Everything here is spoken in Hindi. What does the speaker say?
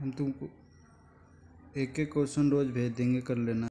हम तुमको एक एक क्वेश्चन रोज़ भेज देंगे कर लेना।